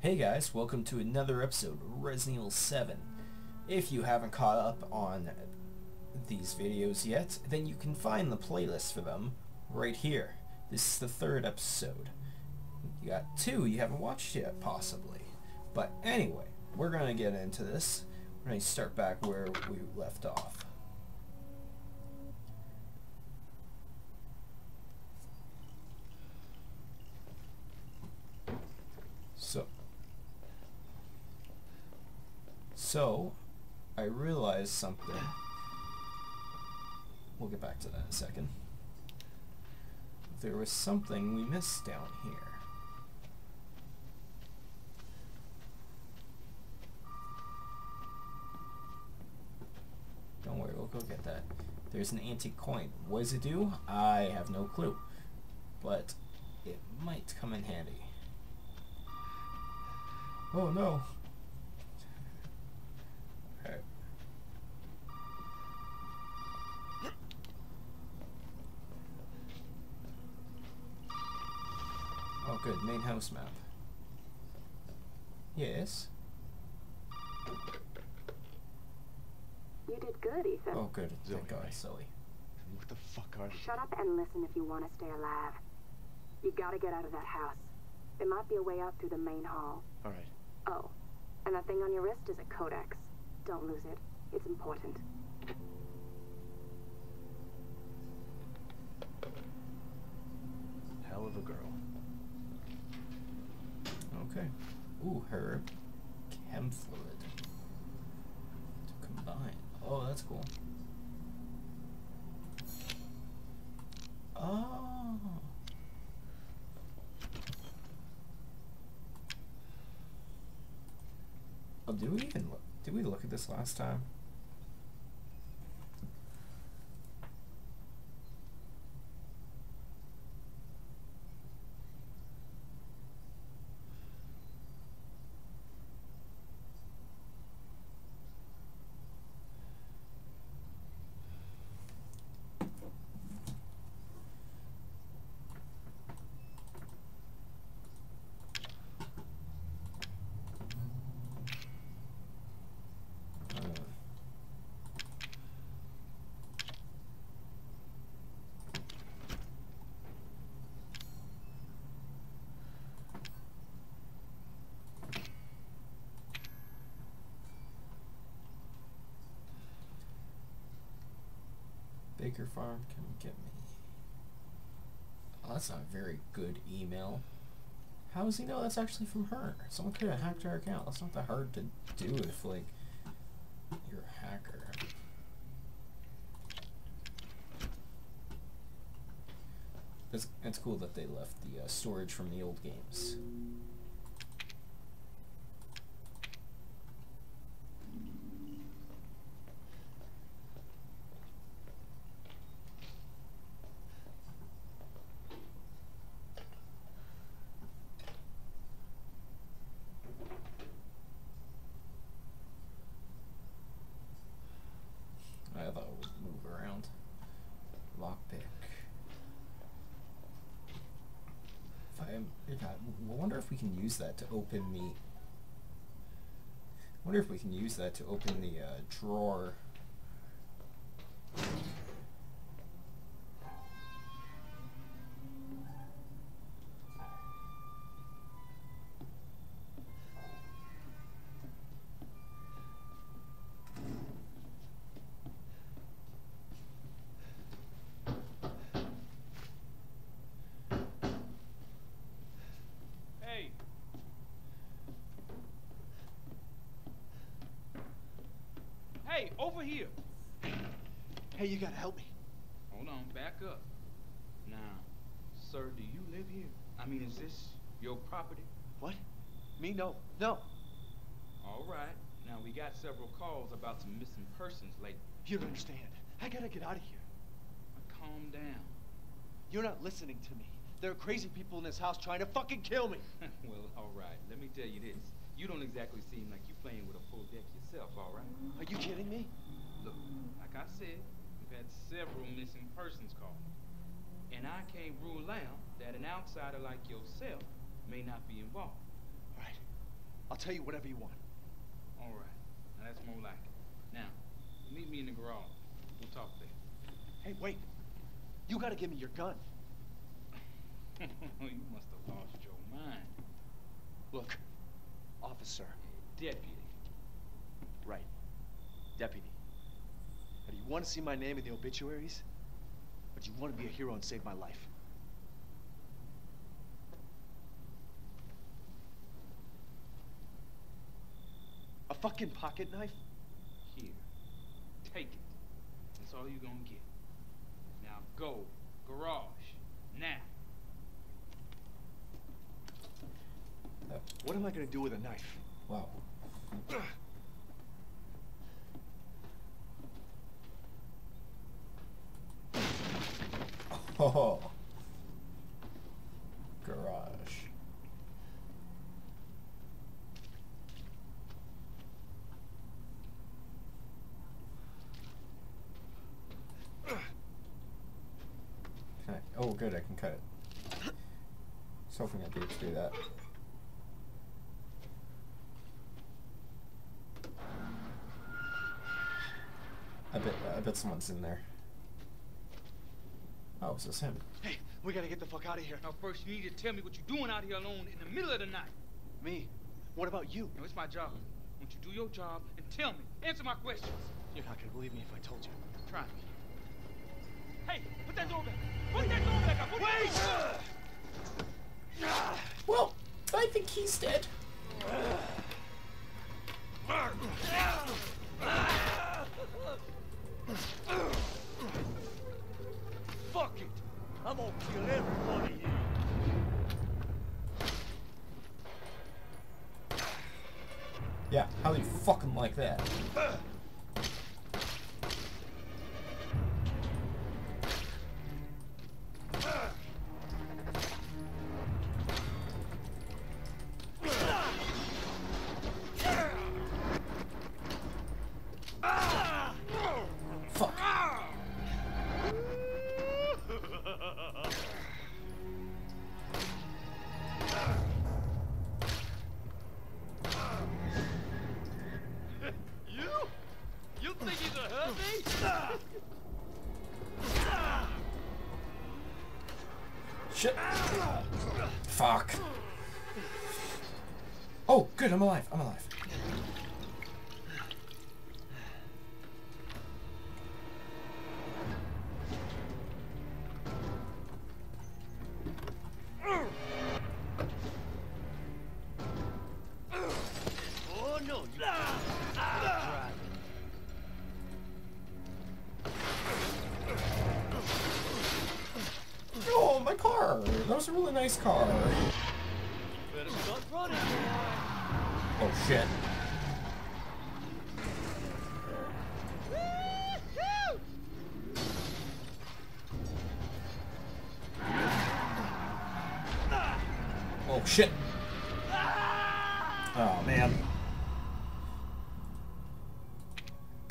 Hey guys, welcome to another episode of Resident Evil 7. If you haven't caught up on these videos yet, then you can find the playlist for them right here. This is the third episode. You got two you haven't watched yet, possibly. But anyway, we're going to get into this. We're going to start back where we left off. So, so, I realized something. We'll get back to that in a second. There was something we missed down here. Don't worry, we'll go get that. There's an antique coin. What does it do? I have no clue. But it might come in handy. Oh no. Alright. Oh good, main house map. Yes. You did good, Ethan. Oh good, Zoe, thank God, right. Sully. What the fuck are you? Shut up and listen if you want to stay alive. You gotta get out of that house. There might be a way out through the main hall. Alright. Oh, and that thing on your wrist is a codex. Don't lose it. It's important. Hell of a girl. Okay. Ooh, herb. Chem fluid. To combine. Oh, that's cool. Oh. Oh, did we even look? Did we look at this last time? Uh, Baker Farm, come get me. Oh, that's not a very good email. How does he know that's actually from her? Someone could have hacked her account. That's not that hard to do if, like, you're a hacker. It's, it's cool that they left the uh, storage from the old games. I thought it would move around. Lockpick. If I am, if I, I wonder if we can use that to open the. I wonder if we can use that to open the uh, drawer. Hey, over here. Hey, you gotta help me. Hold on, back up. Now, sir, do you live here? I mean, is this your property? What? Me? No. No. All right. Now, we got several calls about some missing persons lately. You don't understand. I gotta get out of here. Now, calm down. You're not listening to me. There are crazy people in this house trying to fucking kill me. well, all right. Let me tell you this. You don't exactly seem like you're playing with a full deck yourself, all right? Are you kidding me? Look, like I said, we've had several missing persons calls. And I can't rule out that an outsider like yourself may not be involved. All right. I'll tell you whatever you want. All right. Now that's more like it. Now, meet me in the garage. We'll talk there. Hey, wait. You gotta give me your gun. you must have lost your mind. Look, officer. Deputy. Right. Deputy. Now, do you want to see my name in the obituaries? Or do you want to be a hero and save my life? A fucking pocket knife? Here. Take it. That's all you're gonna get. Now go. Garage. Now. What am I gonna do with a knife? Wow. Oh. Garage. Can I, oh good, I can cut it. I was hoping I'd be able to do that. I bet I bet someone's in there. Oh, is this him? Hey, we gotta get the fuck out of here. Now first you need to tell me what you're doing out here alone in the middle of the night. Me? What about you? Now it's my job. Won't you do your job and tell me? Answer my questions. You're not gonna believe me if I told you. Try me. Hey, put that door back. Put that door back up. Put Wait! Well, I think he's dead. Ah. Ah. I'm gonna kill every one of you. Yeah, how do you fucking like that? Shit. Fuck. Oh, good, I'm alive. I'm alive. Nice car. Oh, shit. Oh, shit. Oh, man.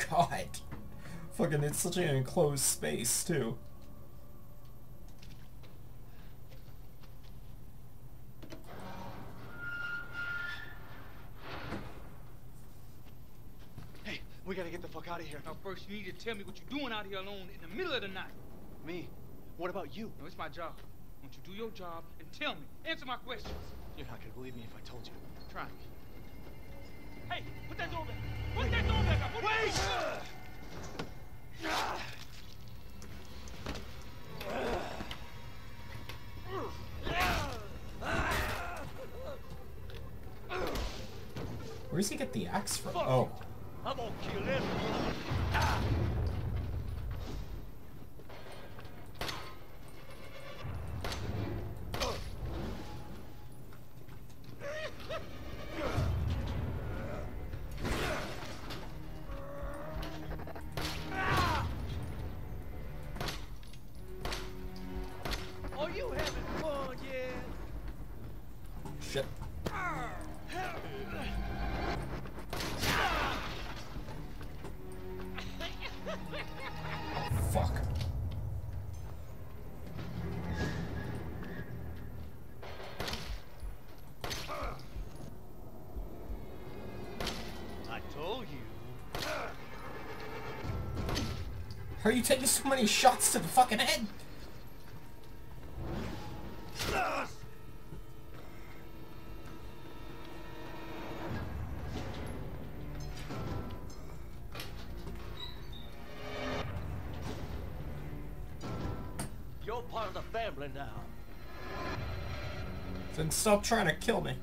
God. Fucking, it's such an enclosed space, too. Hey, we gotta get the fuck out of here. Now first you need to tell me what you're doing out here alone in the middle of the night. Me? What about you? No, it's my job. Won't you do your job and tell me? Answer my questions. You're not gonna believe me if I told you. Try me. Hey, put that door back. Put that door back up. Put Wait! Where does he get the axe from? Fuck. Oh. Are you taking so many shots to the fucking head? You're part of the family now. Then stop trying to kill me.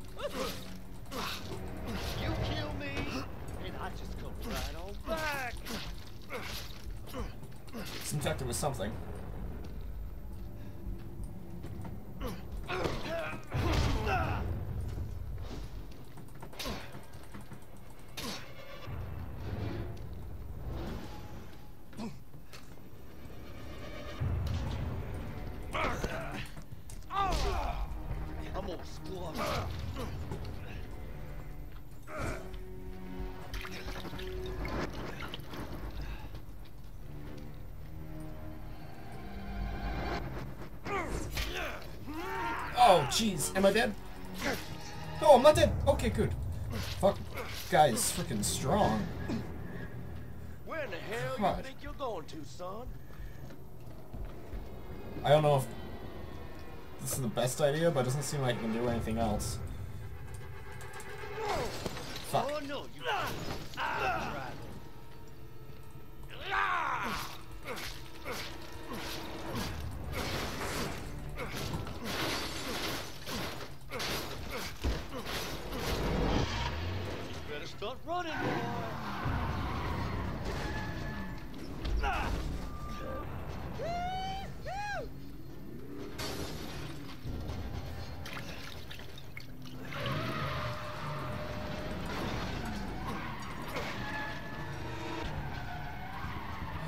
It's infected with something. Jeez. Am I dead? No, I'm not dead. Okay, good. Fuck. Guy's freaking strong. Where in the hell God. you think you're going to, son? I don't know if this is the best idea, but it doesn't seem like I can do anything else.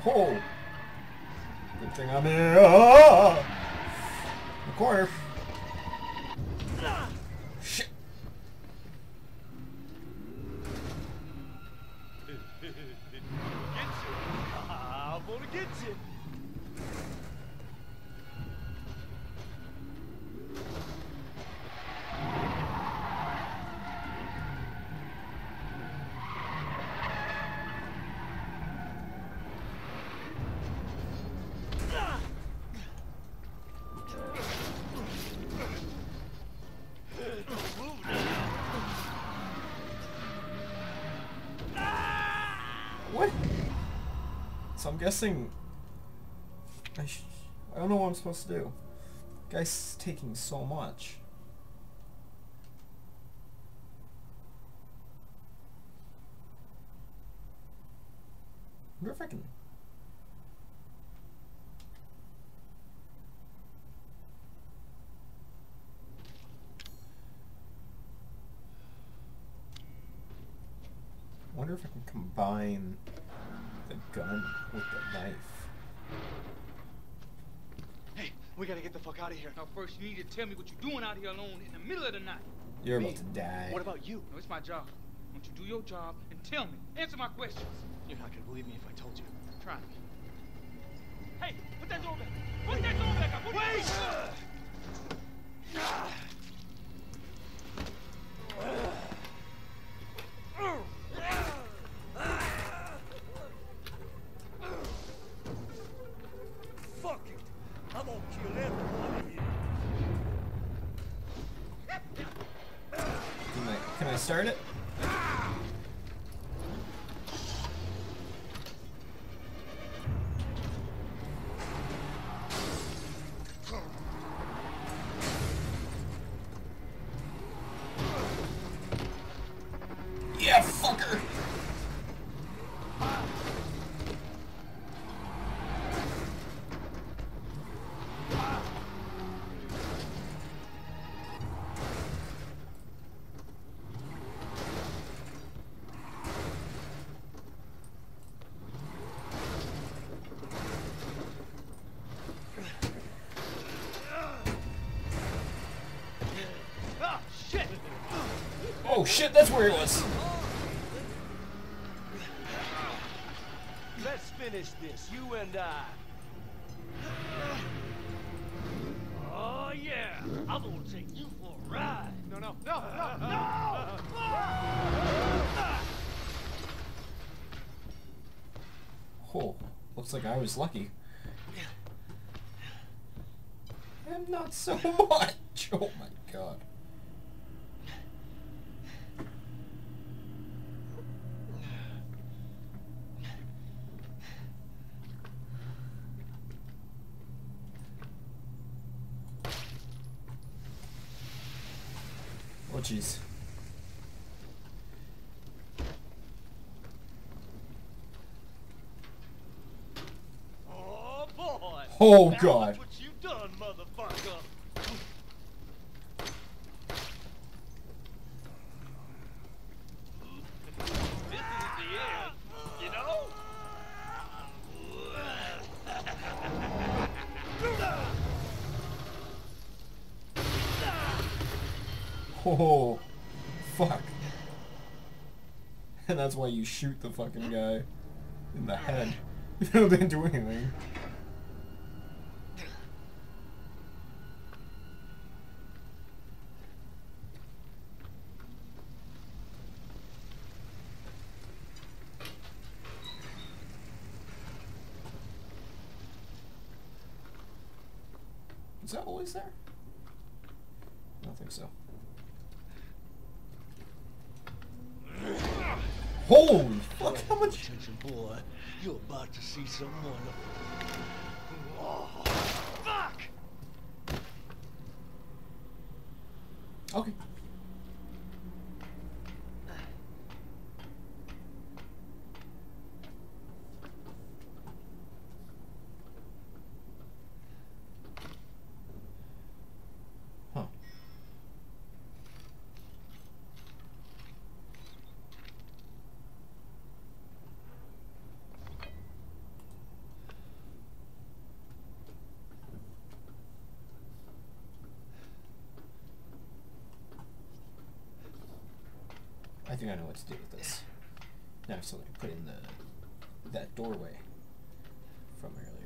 Oh! Good thing I'm here. Ah! The corner. So I'm guessing... I, I don't know what I'm supposed to do. Guy's taking so much. wonder if I can... wonder if I can combine gun with the knife. Hey, we gotta get the fuck out of here. Now, first, you need to tell me what you're doing out here alone in the middle of the night. You're Me? about to die. What about you? No, it's my job. Won't you do your job and tell me? Answer my questions. You're not gonna believe me if I told you. Try me. Hey, put that door back. Put that door back up. Put Wait! Fuck Yeah, fucker! Oh shit, that's where he was. Oh. looks like I was lucky. And not so much. Oh my god. Oh jeez. Oh boy! Oh, Now God. What you done, motherfucker! This isn't the end, you know? Oh, fuck. And that's why you shoot the fucking guy in the head. You didn't do anything. Is that always there? I don't think so. Holy fuck, how much... Attention, boy. You're about to see some wonderful. Oh, fuck! Okay. I think I know what to do with this. Now I put in the that doorway from earlier.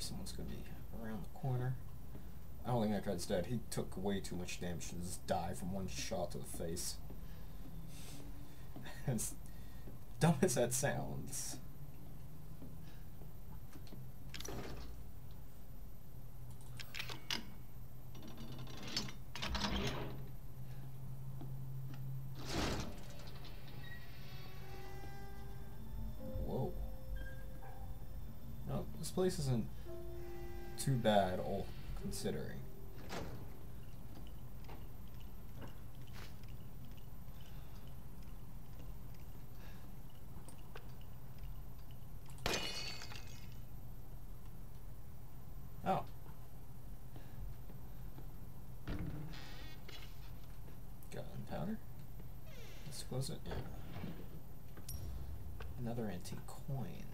Someone's gonna be around the corner. I don't think that guy's dead. He took way too much damage to just die from one shot to the face. as dumb as that sounds. Whoa. No, this place isn't too bad, all considering. Oh. Gunpowder? Let's close it. Yeah. Another antique coin.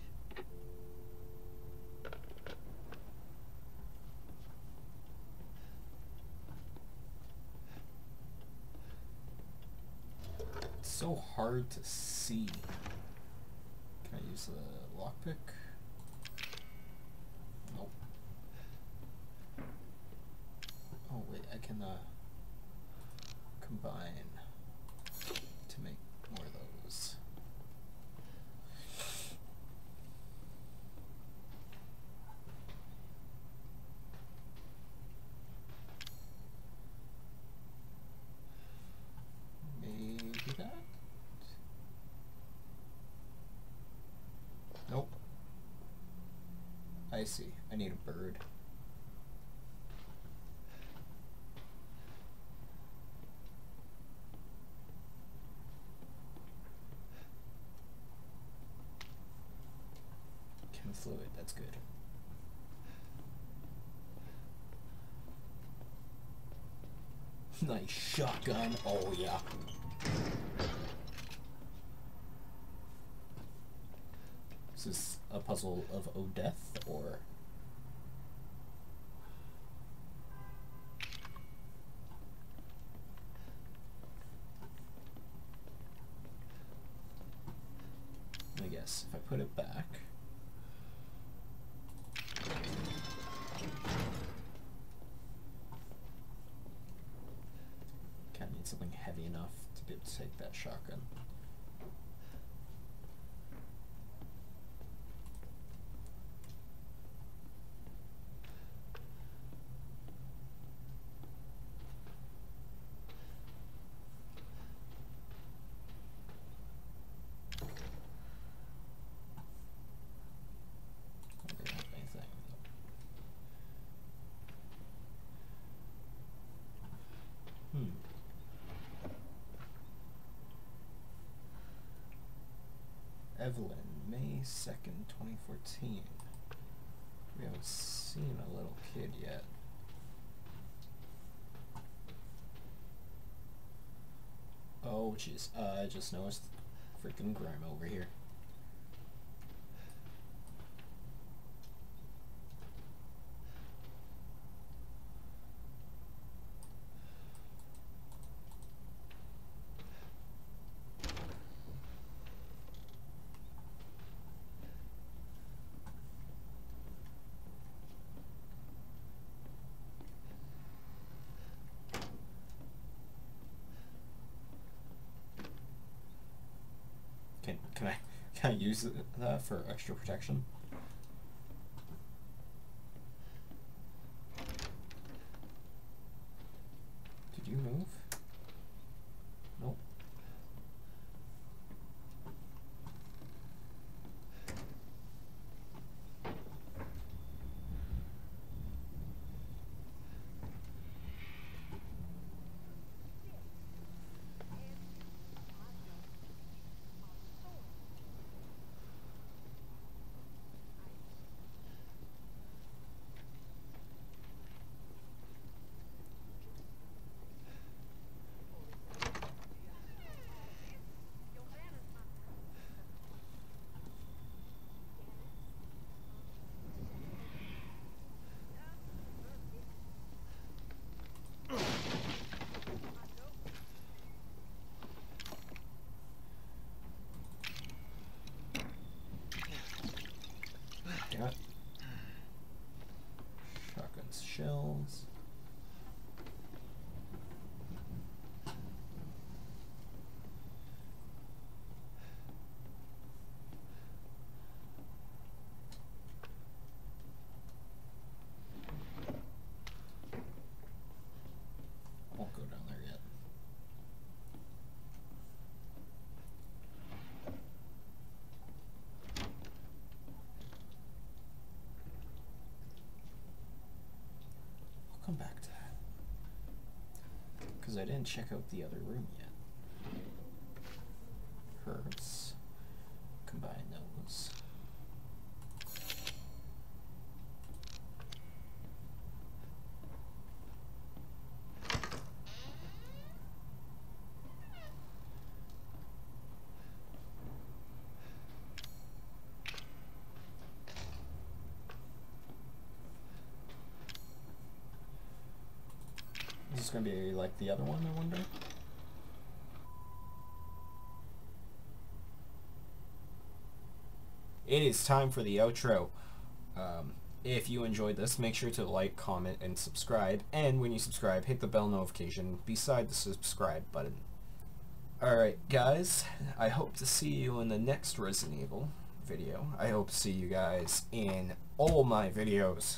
so hard to see. Can I use the lockpick? Nope. Oh wait, I can uh, combine. I see. I need a bird. Chem fluid, that's good. nice shotgun, oh yeah. This is a puzzle of Odeth or I guess if I put it back. Of need something heavy enough to be able to take that shotgun. I don't have anything. Hmm. Evelyn, May 2nd, 2014. We haven't seen a little kid yet. Oh, jeez. Uh, I just noticed freaking grime over here. Can can I can I use that for extra protection? Did you move? Nope. Got shotguns, shells. Won't go down there yet. I'll come back to that. Because I didn't check out the other room yet. This gonna be like the other one, I wonder? It is time for the outro. Um, If you enjoyed this, make sure to like, comment, and subscribe. And when you subscribe, hit the bell notification beside the subscribe button. Alright, guys, I hope to see you in the next Resident Evil video. I hope to see you guys in all my videos.